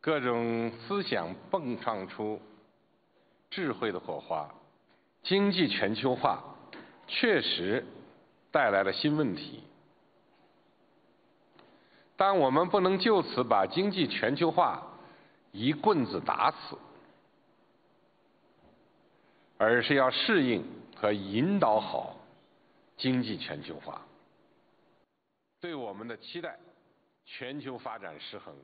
各种思想迸放出智慧的火花，经济全球化确实带来了新问题。但我们不能就此把经济全球化一棍子打死，而是要适应和引导好经济全球化。对我们的期待，全球发展失衡。